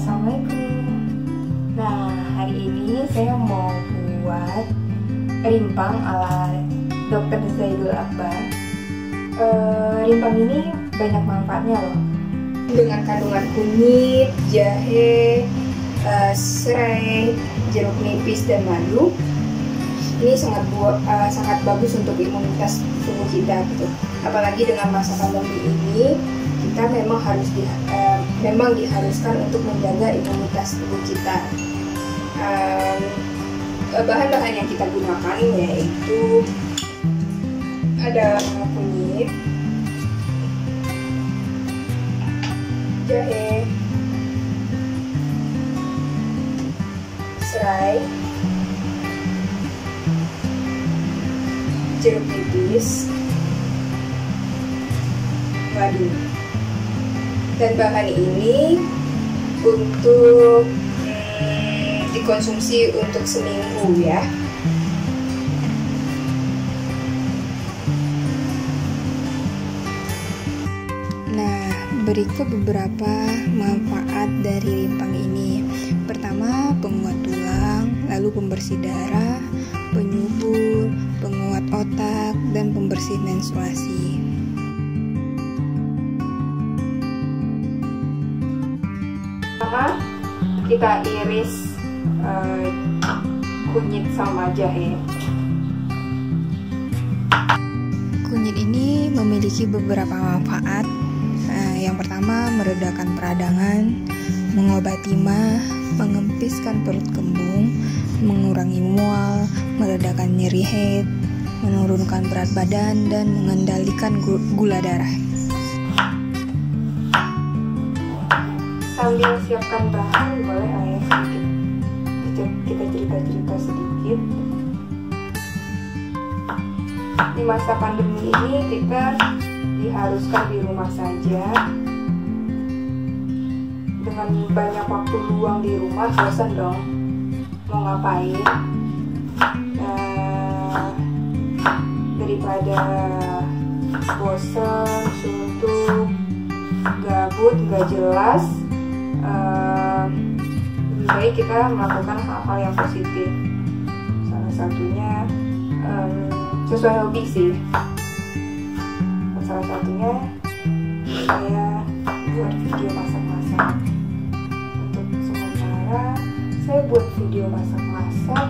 Assalamualaikum Nah, hari ini saya mau buat rimpang ala Dr. Zaidul Akbar e, Rimpang ini banyak manfaatnya loh Dengan kandungan kunyit, jahe, e, serai, jeruk nipis, dan madu ini sangat buat uh, sangat bagus untuk imunitas tubuh kita gitu. Apalagi dengan masa pandemi ini kita memang harus di, uh, memang diharuskan untuk menjaga imunitas tubuh kita. Um, bahan-bahan yang kita gunakan yaitu ada kunyit, jahe, serai, jeruk nipis, madu. Dan bahan ini untuk hmm, dikonsumsi untuk seminggu ya. Nah, berikut beberapa manfaat dari rimpang ini. Pertama, penguat tulang, lalu pembersih darah, penyubur, penguat otak, dan pembersih menstruasi. Kita iris uh, kunyit sama jahe. Kunyit ini memiliki beberapa manfaat. Uh, yang pertama, meredakan peradangan, mengobati mah, mengempiskan perut kembung, mengurangi mual, meredakan nyeri head, menurunkan berat badan, dan mengendalikan gula darah. Sambil siapkan bahan, boleh ayah sedikit. Kita cerita-cerita sedikit. Di masa pandemi ini kita diharuskan di rumah saja. Dengan banyak waktu luang di rumah bosan dong. Mau ngapain? Uh, daripada bosan suntuk gabut nggak jelas uh, lebih baik kita melakukan hal-hal yang positif. Salah satunya um, sesuai hobi sih. Salah satunya saya buat video masak-masak. Untuk sementara saya buat video masak-masak.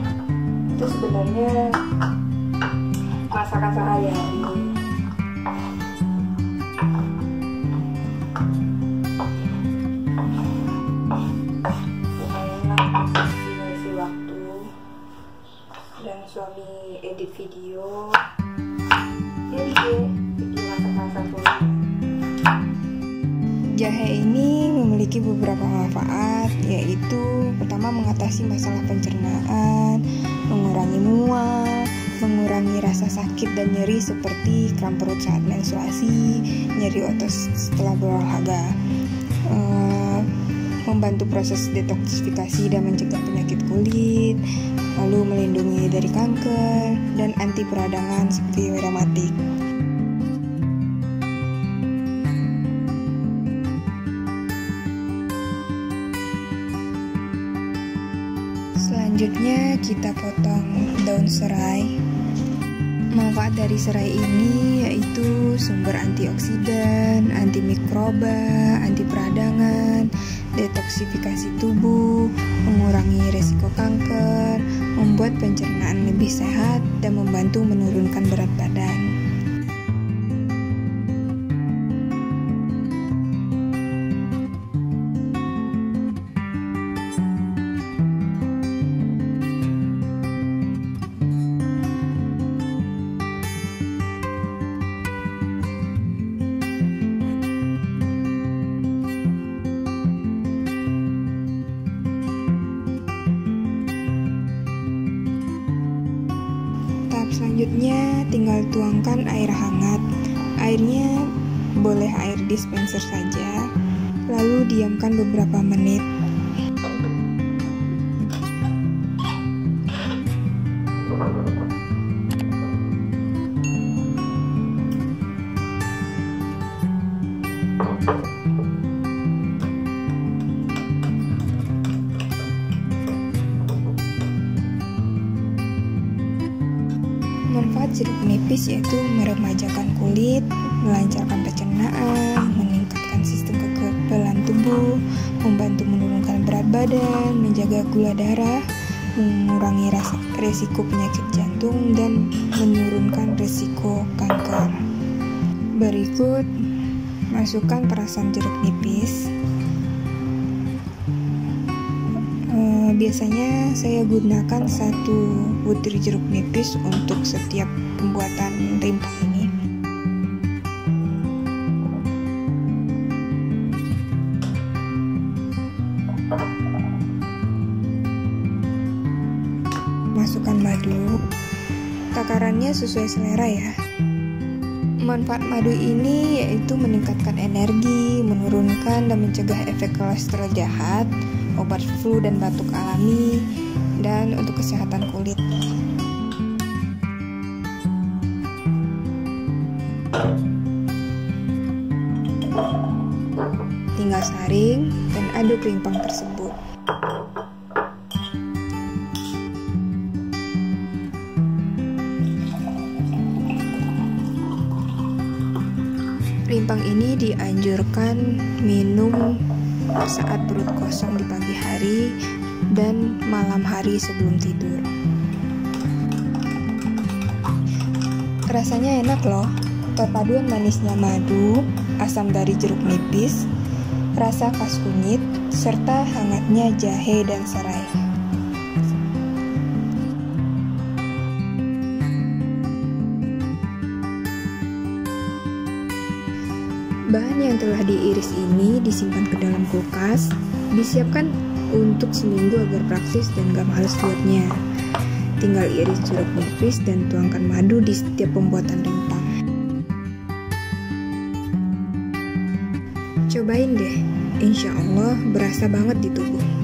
Itu sebenarnya masakan sehari-hari. isi edit video. Jadi deh video masak-masak Jahe ini memiliki beberapa manfaat, yaitu pertama mengatasi masalah pencernaan, mengurangi mual, mengurangi rasa sakit dan nyeri seperti kram perut saat menstruasi, nyeri otot setelah berolahraga, uh, membantu proses detoksifikasi dan mencegah penyakit kulit, lalu melindungi dari kanker dan anti peradangan seperti rematik. Selanjutnya kita potong daun serai. Manfaat dari serai ini yaitu sumber antioksidan, antimikroba, anti peradangan, detoksifikasi tubuh, mengurangi resiko kanker, membuat pencernaan lebih sehat, dan membantu menurunkan berat badan. Selanjutnya tinggal tuangkan air hangat. Airnya boleh air dispenser saja. Lalu diamkan beberapa menit. Nipis yaitu meremajakan kulit, melancarkan pencernaan, meningkatkan sistem kekebalan tubuh, membantu menurunkan berat badan, menjaga gula darah, mengurangi resiko penyakit jantung, dan menurunkan resiko kanker. Berikut masukkan perasan jeruk nipis. E, biasanya saya gunakan satu butir jeruk nipis untuk setiap pembuatan rimpang ini. Masukkan madu. Takarannya sesuai selera ya. Manfaat madu ini yaitu meningkatkan energi, menurunkan dan mencegah efek kolesterol jahat, obat flu dan batuk alami, dan untuk kesehatan kulit. Tinggal saring dan aduk rimpang tersebut. Rimpang ini dianjurkan minum saat perut kosong di pagi hari dan malam hari sebelum tidur. Rasanya enak loh, perpaduan manisnya madu, asam dari jeruk nipis, rasa khas kunyit, serta hangatnya jahe dan serai. Yang telah diiris ini disimpan ke dalam kulkas, disiapkan untuk seminggu agar praktis dan gak males buatnya. Tinggal iris jeruk nipis dan tuangkan madu di setiap pembuatan rimpang. Cobain deh, insya Allah berasa banget di tubuh.